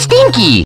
stinky!